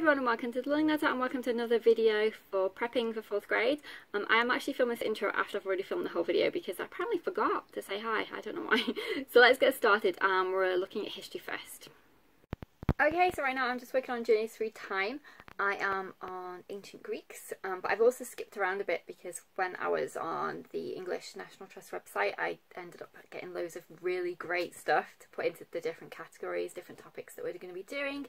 everyone and welcome to the Learning Ladder and welcome to another video for prepping for 4th grade. Um, I am actually filming this intro after I've already filmed the whole video because I apparently forgot to say hi, I don't know why. so let's get started um, we're looking at history first. Okay, so right now I'm just working on Journeys Through Time. I am on Ancient Greeks, um, but I've also skipped around a bit because when I was on the English National Trust website I ended up getting loads of really great stuff to put into the different categories, different topics that we're going to be doing.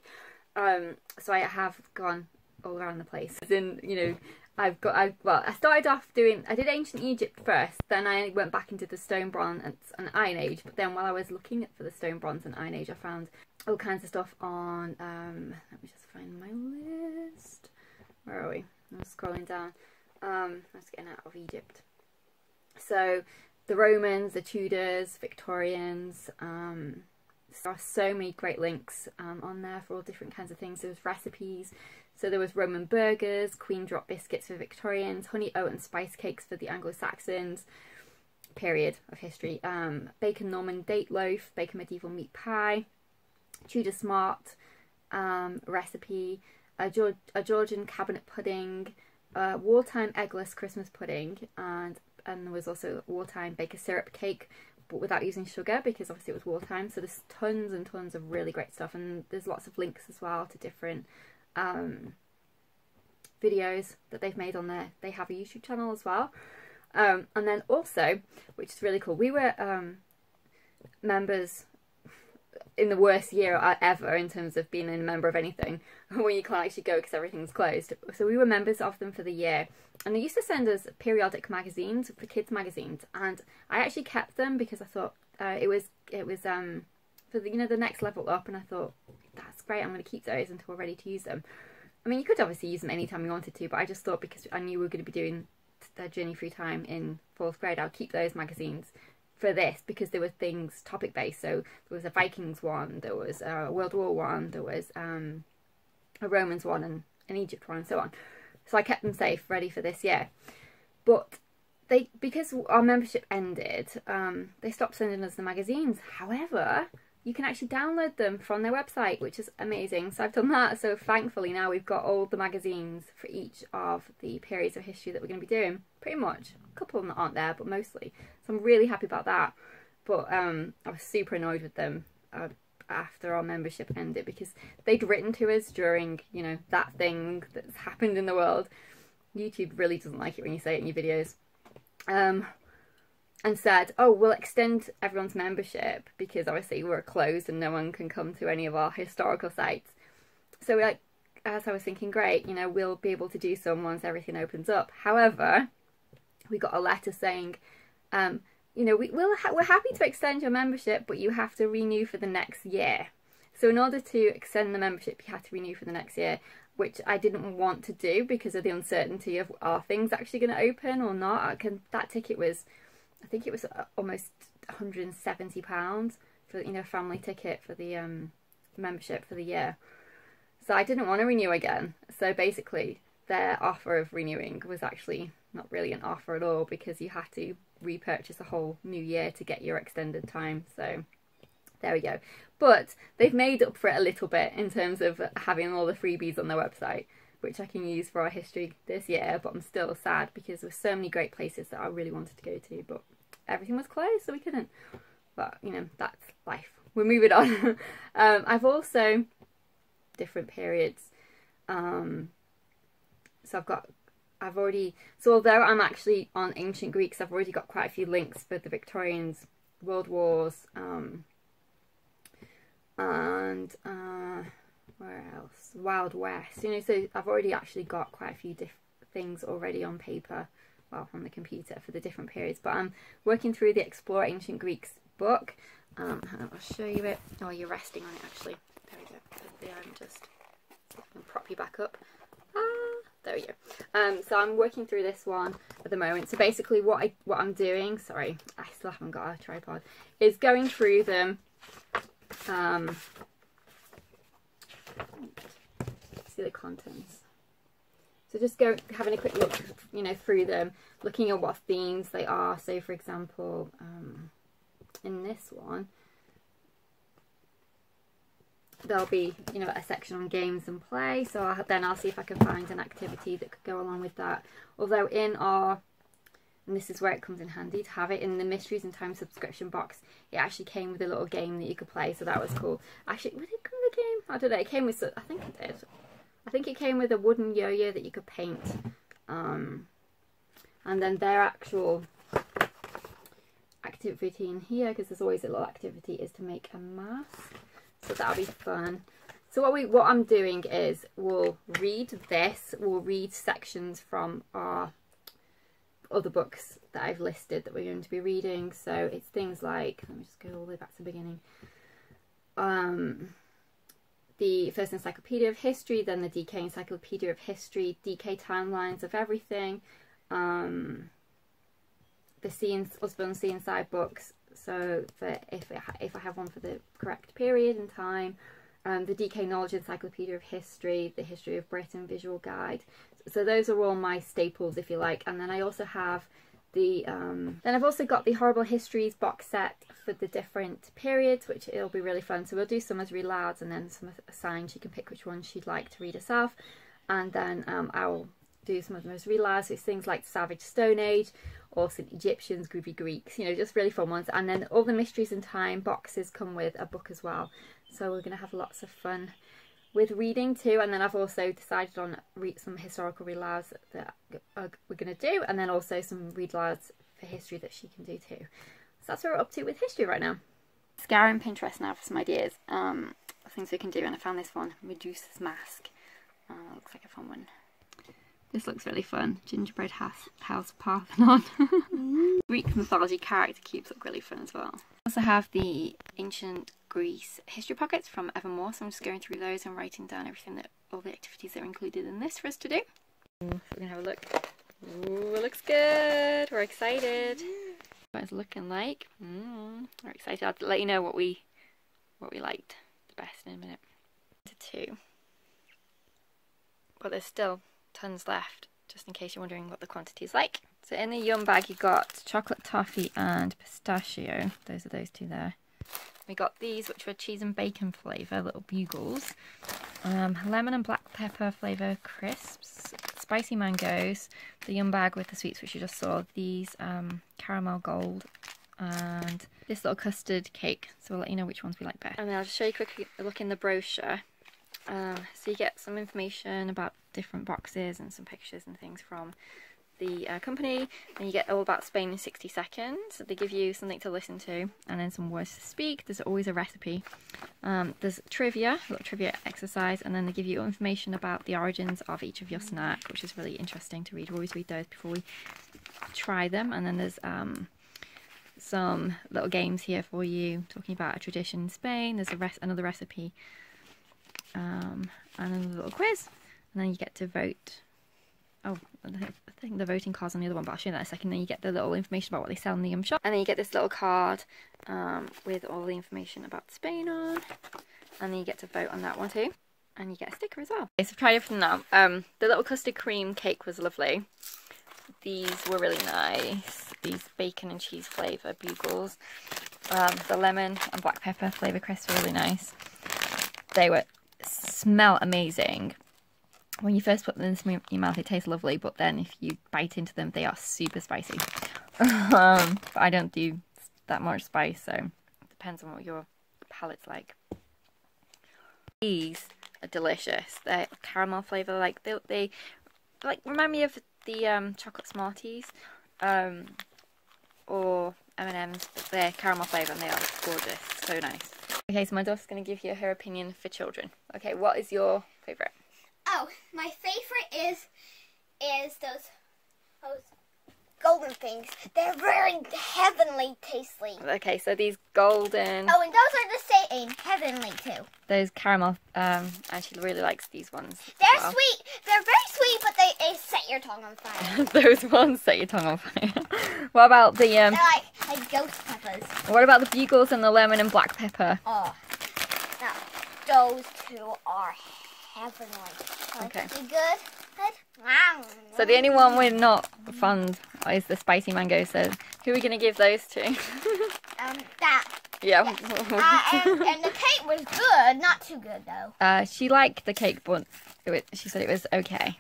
Um, so I have gone all around the place. Then you know, I've got I well, I started off doing I did ancient Egypt first, then I went back into the Stone Bronze and Iron Age. But then while I was looking for the Stone Bronze and Iron Age, I found all kinds of stuff on. Um, let me just find my list. Where are we? I'm scrolling down. Um, let's getting out of Egypt. So the Romans, the Tudors, Victorians. Um, there are so many great links um, on there for all different kinds of things. There was recipes. So there was Roman burgers, queen drop biscuits for Victorians, honey oat and spice cakes for the Anglo-Saxons period of history, um, bacon Norman date loaf, bacon medieval meat pie, Tudor smart um, recipe, a, a, Georgian cabinet pudding, uh, wartime eggless Christmas pudding, and and there was also wartime baker syrup cake but without using sugar because obviously it was wartime. So there's tons and tons of really great stuff, and there's lots of links as well to different um, videos that they've made on there. They have a YouTube channel as well. Um, and then also, which is really cool, we were um, members in the worst year ever in terms of being a member of anything when you can't actually go because everything's closed. So we were members of them for the year. And they used to send us periodic magazines for kids magazines and I actually kept them because I thought uh, it was it was um for the you know the next level up and I thought that's great I'm going to keep those until we're ready to use them. I mean you could obviously use them anytime you wanted to but I just thought because I knew we were going to be doing the journey through time in fourth grade I'll keep those magazines for this because there were things topic based. So there was a Vikings one, there was a World War one, there was um, a Romans one, and an Egypt one, and so on. So I kept them safe, ready for this year. But they, because our membership ended, um, they stopped sending us the magazines. However, you can actually download them from their website, which is amazing. So I've done that. So thankfully now we've got all the magazines for each of the periods of history that we're going to be doing. Pretty much. A couple of them aren't there, but mostly. I'm really happy about that. But um, I was super annoyed with them uh, after our membership ended because they'd written to us during, you know, that thing that's happened in the world. YouTube really doesn't like it when you say it in your videos. Um, and said, oh, we'll extend everyone's membership because obviously we're closed and no one can come to any of our historical sites. So like, as I was thinking, great, you know, we'll be able to do some once everything opens up. However, we got a letter saying, um, you know, we, we'll ha we're happy to extend your membership, but you have to renew for the next year. So in order to extend the membership, you had to renew for the next year, which I didn't want to do because of the uncertainty of are things actually going to open or not. I can, that ticket was, I think it was uh, almost 170 pounds for you know family ticket for the um, membership for the year. So I didn't want to renew again. So basically, their offer of renewing was actually not really an offer at all because you had to repurchase a whole new year to get your extended time. So there we go. But they've made up for it a little bit in terms of having all the freebies on their website, which I can use for our history this year. But I'm still sad because there were so many great places that I really wanted to go to, but everything was closed, so we couldn't. But you know, that's life. We're moving on. um, I've also different periods. Um, so I've got I've already, so although I'm actually on ancient Greeks, I've already got quite a few links for the Victorians, World Wars, um, and uh, where else? Wild West. You know, so I've already actually got quite a few things already on paper, well, on the computer for the different periods. But I'm working through the Explore Ancient Greeks book. Um, I'll show you it. Oh, you're resting on it actually. There we go. I'm just prop you back up. There we go. Um, so I'm working through this one at the moment. So basically what, I, what I'm doing, sorry, I still haven't got a tripod, is going through them. Um, see the contents. So just go having a quick look, you know, through them, looking at what themes they are. So for example, um, in this one, there'll be, you know, a section on games and play. So I'll, then I'll see if I can find an activity that could go along with that. Although in our, and this is where it comes in handy to have it in the Mysteries in Time subscription box, it actually came with a little game that you could play. So that was cool. Actually, would it come with a game? I don't know. It came with, I think it did. I think it came with a wooden yo-yo that you could paint. Um, and then their actual activity in here, because there's always a little activity, is to make a mask so that'll be fun. So what we what I'm doing is we'll read this, we'll read sections from our other books that I've listed that we're going to be reading. So it's things like let me just go all the way back to the beginning. Um the first encyclopedia of history, then the DK encyclopedia of history, DK timelines of everything, um, the see Usborne See Inside books, so for if, if I have one for the correct period and time, um, the DK Knowledge Encyclopedia of History, the History of Britain Visual Guide. So those are all my staples, if you like. And then I also have the um, then I've also got the Horrible Histories box set for the different periods, which it'll be really fun. So we'll do some as read louds and then some assigned. She can pick which one she'd like to read herself, and then um, I'll do some of the most louds. It's things like Savage Stone Age Ancient Egyptians, Groovy Greeks, you know, just really fun ones. And then all the Mysteries in Time boxes come with a book as well. So we're going to have lots of fun with reading too. And then I've also decided on read some historical read louds that we're going to do. And then also some read louds for history that she can do too. So that's what we're up to with history right now. Scouring Pinterest now for some ideas. Um, things we can do. And I found this one, Medusa's Mask. Uh, looks like a fun one. This looks really fun. Gingerbread House, house Parthenon. Greek mythology character cubes look really fun as well. I also have the ancient Greece history pockets from Evan-Moor, so I'm just going through those and writing down everything that all the activities that are included in this for us to do. We're gonna have a look. Ooh, it looks good. We're excited. What it's looking like. Mm, we're excited. I'll let you know what we what we liked the best in a minute. To two. But there's still tons left, just in case you're wondering what the quantity is like. So in the Yum bag you got chocolate toffee and pistachio. Those are those two there. We got these, which were cheese and bacon flavour, little bugles. Um, lemon and black pepper flavour crisps. Spicy mangoes. The Yum bag with the sweets, which you just saw. These um, caramel gold. And this little custard cake. So we'll let you know which ones we like best. And then I'll just show you a quick look in the brochure. Um, so you get some information about different boxes and some pictures and things from the uh, company and you get all about Spain in 60 seconds. They give you something to listen to and then some words to speak. There's always a recipe. Um, there's trivia, a little trivia exercise and then they give you information about the origins of each of your snack which is really interesting to read. We always read those before we try them and then there's um, some little games here for you talking about a tradition in Spain. There's a res another recipe um, and then a little quiz, and then you get to vote. Oh, I think the voting card's on the other one, but I'll show you that in a second. Then you get the little information about what they sell in the um shop, and then you get this little card um, with all the information about Spain on, and then you get to vote on that one too, and you get a sticker as well. Okay, so try it from now. Um, the little custard cream cake was lovely. These were really nice. These bacon and cheese flavour bugles. Um, the lemon and black pepper flavour crisps were really nice. They were smell amazing. When you first put them in your mouth, it tastes lovely, but then if you bite into them, they are super spicy. um, but I don't do that much spice, so it depends on what your palate's like. These are delicious. They're caramel flavour, like they, they like remind me of the um, chocolate Smarties um, or M&M's. They're caramel flavour and they are gorgeous, so nice. Okay, so my daughter's going to give you her opinion for children. Okay, what is your favourite? Oh, my favourite is is those those golden things. They're very heavenly tasty. Okay, so these golden. Oh, and those are the same heavenly too. Those caramel. Um, and she really likes these ones. They're well. sweet. They're very sweet, but they, they set your tongue on fire. those ones set your tongue on fire. what about the um? They're like like ghost peppers. What about the bugles and the lemon and black pepper? Oh, now those two are heavenly. Okay. Good? So the only one we're not fond is the spicy mango. So who are we going to give those to? um, that Yeah. uh, and, and, the cake was good, not too good though. Uh, she liked the cake, but was, she said it was okay.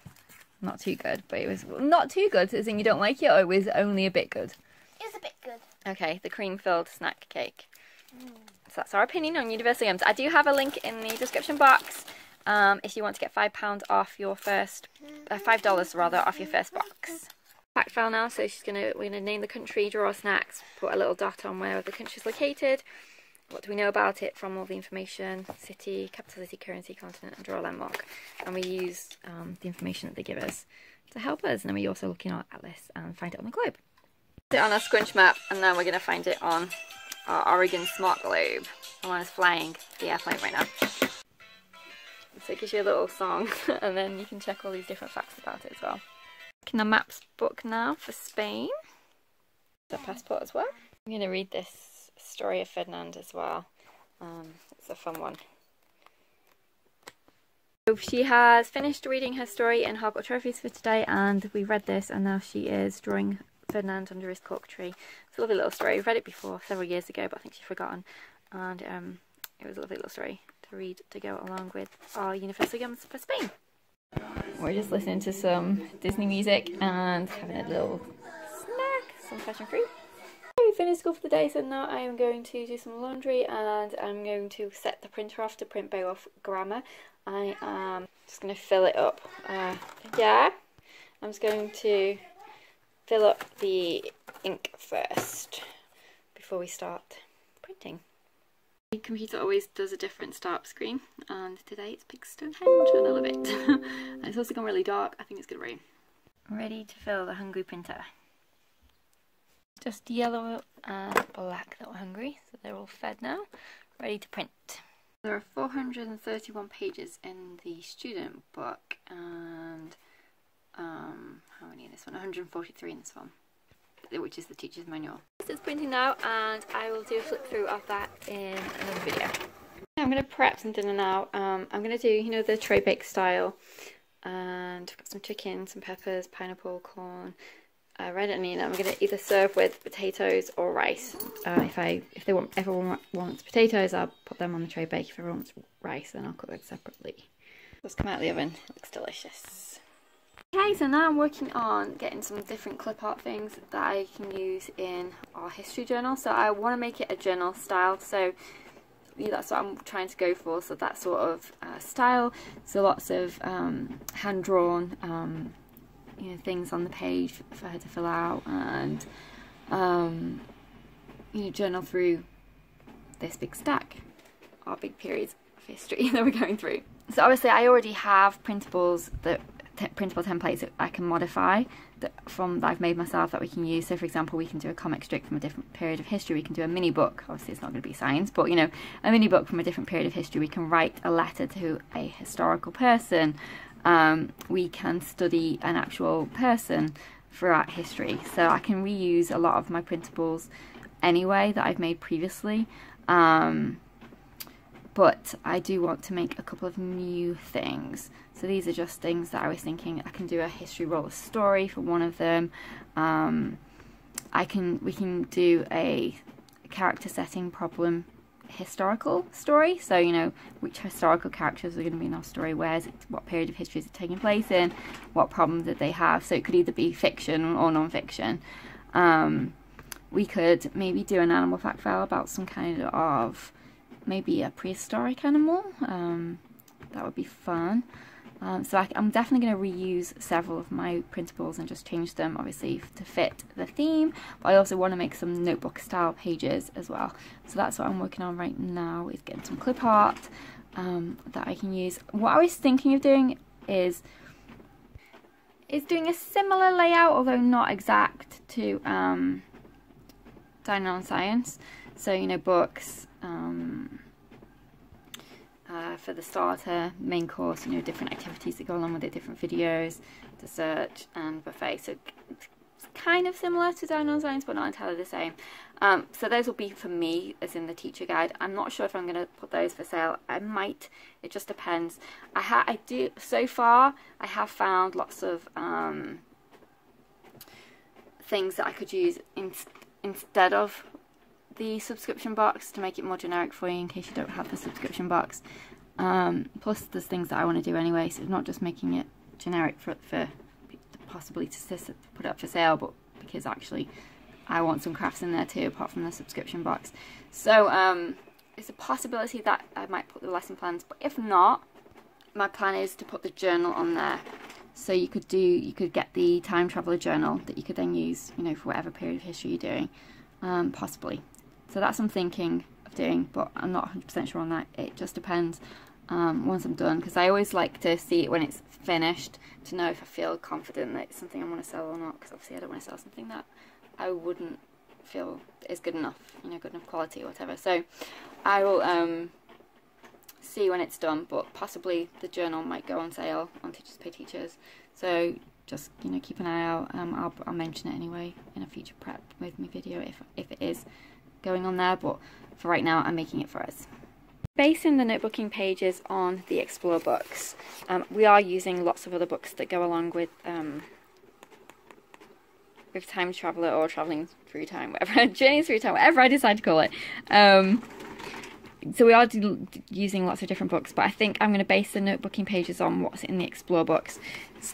Not too good, but it was not too good, as in you don't like it, or it was only a bit good? It was a bit good. Okay, the cream-filled snack cake. Mm. So that's our opinion on Universal Yums. I do have a link in the description box um, if you want to get £5 off your first, uh, $5 rather, off your first box. Fact file now, so she's gonna, we're gonna name the country, draw our snacks, put a little dot on where the country is located, what do we know about it from all the information, city, capital city, currency, continent, and draw a landmark. And we use um, the information that they give us to help us, and then we also look in our atlas and find it on the globe. Put it on our scrunch map, and then we're gonna find it on our Oregon Smart Globe. The one is flying the airplane right now. So it gives you a little song and then you can check all these different facts about it as well. Looking the maps book now for Spain. The passport as well. I'm going to read this story of Ferdinand as well. Um, it's a fun one. So she has finished reading her story in Hogwarts Trophies for today and we read this and now she is drawing Ferdinand under his cork tree. It's a lovely little story. We've read it before several years ago but I think she's forgotten and um, it was a lovely little story to read to go along with our Universal Yums for Spain. We're just listening to some Disney music and having a little snack, some passion fruit. We finished school for the day, so now I am going to do some laundry and I'm going to set the printer off to print Beowulf grammar. I am just going to fill it up. Uh, yeah, I'm just going to fill up the ink first before we start printing. The computer always does a different start screen and today it's Big Stonehenge and I love it. and it's also gone really dark, I think it's gonna rain. Ready to fill the Hungry printer. Just yellow and black that were hungry, so they're all fed now, ready to print. There are 431 pages in the student book and um, how many in this one? 143 in this one which is the teacher's manual. This is printing now and I will do a flip through of that in another video. I'm going to prep some dinner now. Um, I'm going to do, you know, the tray bake style. And I've got some chicken, some peppers, pineapple, corn, uh, red onion. I'm going to either serve with potatoes or rice. Uh, if I, if they want, everyone wants potatoes, I'll put them on the tray bake. If everyone wants rice, then I'll cook them separately. Just come out of the oven. It looks delicious. Okay, so now I'm working on getting some different clip art things that I can use in our history journal. So I want to make it a journal style, so that's what I'm trying to go for, so that sort of uh, style. So lots of um, hand-drawn um, you know, things on the page for her to fill out and um, you know, journal through this big stack, our big periods of history that we're going through. So obviously I already have printables that printable templates that I can modify that from that I've made myself that we can use. So for example, we can do a comic strip from a different period of history. We can do a mini book. Obviously, it's not going to be science, but you know, a mini book from a different period of history. We can write a letter to a historical person. Um, we can study an actual person throughout history. So I can reuse a lot of my printables anyway that I've made previously. Um, but I do want to make a couple of new things. So these are just things that I was thinking I can do a history roller story for one of them. Um, I can we can do a character setting problem historical story. So you know which historical characters are going to be in our story. Where is it? What period of history is it taking place in? What problems did they have? So it could either be fiction or non-fiction. Um, we could maybe do an animal fact file about some kind of maybe a prehistoric animal. Um, that would be fun. Um, so I, am definitely going to reuse several of my printables and just change them obviously to fit the theme. But I also want to make some notebook style pages as well. So that's what I'm working on right now is getting some clip art um, that I can use. What I was thinking of doing is is doing a similar layout although not exact to um, Dining on Science. So you know books, um, uh, for the starter, main course, you know, different activities that go along with it, different videos, dessert and buffet. So it's kind of similar to Dino Science, but not entirely the same. Um, so those will be for me, as in the teacher guide. I'm not sure if I'm going to put those for sale. I might. It just depends. I ha I do so far. I have found lots of um, things that I could use in instead of the subscription box to make it more generic for you in case you don't have the subscription box. Um, plus, there's things that I want to do anyway, so not just making it generic for, for possibly to put up for sale, but because actually I want some crafts in there too, apart from the subscription box. So um, it's a possibility that I might put the lesson plans, but if not, my plan is to put the journal on there. So you could do, you could get the time traveler journal that you could then use, you know, for whatever period of history you're doing, um, possibly. So that's I'm thinking of doing, but I'm not 100% sure on that. It just depends um, once I'm done, because I always like to see it when it's finished to know if I feel confident that it's something I want to sell or not, because obviously I don't want to sell something that I wouldn't feel is good enough, you know, good enough quality or whatever. So I will um, see when it's done, but possibly the journal might go on sale on Teachers Pay Teachers. So just you know keep an eye out. Um, I'll, I'll mention it anyway in a future prep with me video if if it is going on there. But for right now, I'm making it for us. Basing the notebooking pages on the Explore books, um, we are using lots of other books that go along with um, with Time Traveller or Travelling Through Time, whatever, Journey Through Time, whatever I decide to call it. Um, so we are using lots of different books, but I think I'm going to base the notebooking pages on what's in the Explore books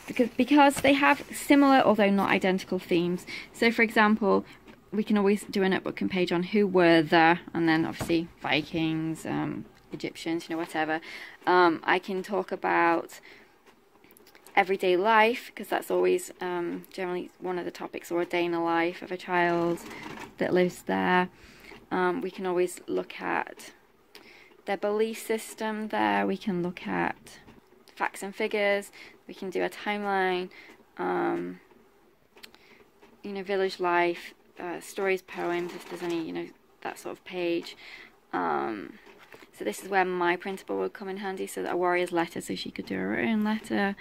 because, because they have similar, although not identical themes. So for example, we can always do a notebooking page on who were the, and then obviously Vikings, um, Egyptians, you know, whatever. Um, I can talk about everyday life because that's always um, generally one of the topics or a day in the life of a child that lives there. Um, we can always look at their belief system there. We can look at facts and figures. We can do a timeline. Um, you know, village life, uh, stories, poems, if there's any, you know, that sort of page. Um, so this is where my principal would come in handy, so that a warrior's letter, so she could do her own letter.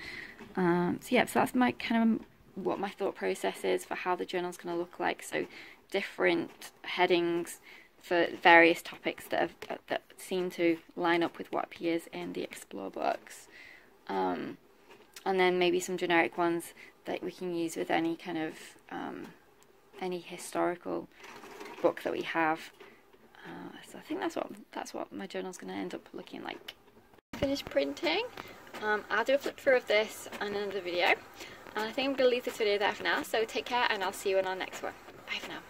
Um, so yeah, so that's my kind of what my thought process is for how the journal's going to look like. So different headings for various topics that have, that seem to line up with what appears in the Explore books. Um, and then maybe some generic ones that we can use with any kind of um, any historical book that we have. Uh, so I think that's what that's what my journal's going to end up looking like. Finished printing. Um, I'll do a flip through of this in another video. And I think I'm going to leave this video there for now. So take care and I'll see you in our next one. Bye for now.